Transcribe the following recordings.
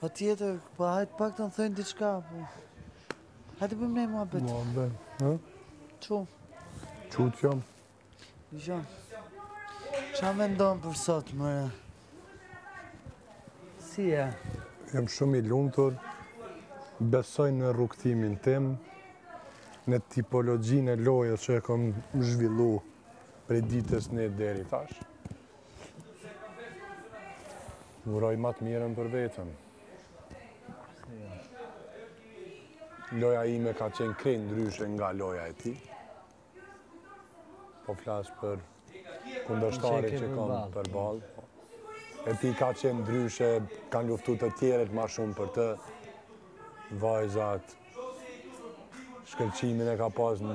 Patjetër, pa po hajde pak të na thonë diçka. Po. Hajde bëjmë ne muhabet. Muhabet, ha? Qo? Qo të jam? Jo. Ça mendon për sot, mëre? Si je? Jam shumë i lumtur, besoj në rrugëtimin tim, në tipologjinë e lojës që e kom zhvillu prej ditës një deri tash. Uroj ma të mirën për veten. Loja ime ka qenë krejt ndryshe nga loja e tij. Po flas për kundërshtarin që kam përballë. Po. E tij ka qenë ndryshe, kanë luftu të tjerët ma shumë për të. Vajzat, shkëlqimin e ka pas në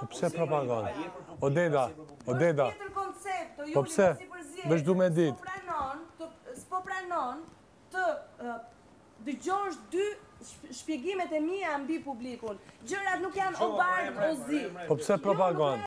Po pse propaganda? O deda, o deda. Tjetër koncept, o ju pse? Veç du me dit. S'po pranon të dëgjosh dy shpjegimet e mia mbi publikun. Gjërat nuk janë o bardhë o zi. Po pse propaganda?